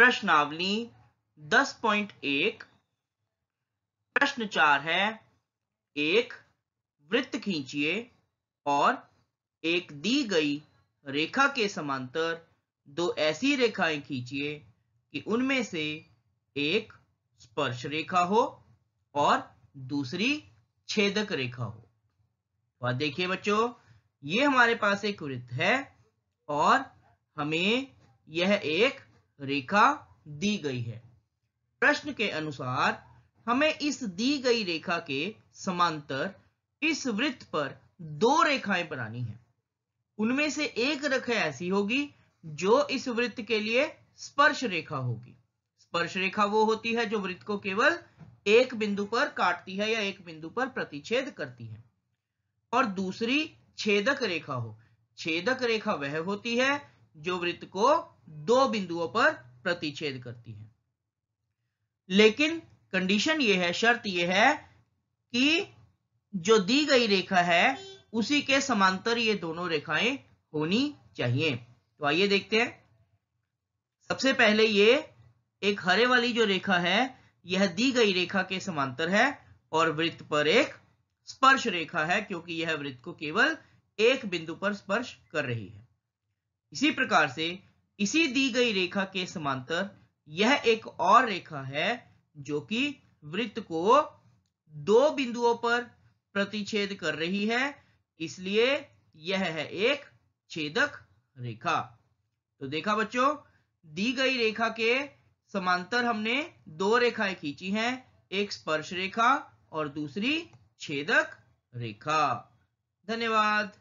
प्रश्नावली 10.1 प्रश्न चार है, एक वृत्त खींचिए और एक दी गई रेखा के समांतर दो ऐसी रेखाएँ खींचिए कि उनमें से एक स्पर्श रेखा हो और दूसरी छेदक रेखा हो। और देखिए बच्चों, ये हमारे पास एक वृत्त है और हमें यह एक रेखा दी गई है। प्रश्न के अनुसार हमें इस दी गई रेखा के समांतर इस वृत्त पर दो रेखाएँ बनानी है। उनमें से एक रेखा ऐसी होगी जो इस वृत्त के लिए स्पर्श रेखा होगी। स्पर्श रेखा वो होती है जो वृत्त को केवल एक बिंदु पर काटती है या एक बिंदु पर प्रतिच्छेद करती है। और दूसरी छेदक रेखा हो। छेदक रेखा वह होती है जो वृत्त को दो बिंदुओं पर प्रतिच्छेद करती है। लेकिन कंडीशन यह है, शर्त यह है कि जो दी गई रेखा है, उसी के समांतर ये दोनों रेखाएँ होनी चाहिए। तो आइए देखते हैं। सबसे पहले ये एक हरे वाली जो रेखा है, यह दी गई रेखा के समांतर है और वृत्त पर एक स्पर्श रेखा है, क्योंकि यह वृत्त को केवल एक बिंदु पर स्पर्श कर रही है। इसी प्रकार से इसी दी गई रेखा के समांतर यह एक और रेखा है जो कि वृत्त को दो बिंदुओं पर प्रतिच्छेद कर रही है, इसलिए यह है एक छेदक रेखा। तो देखा बच्चों, दी गई रेखा के समांतर हमने दो रेखाएँ खींची हैं, एक स्पर्श रेखा और दूसरी छेदक रेखा। धन्यवाद।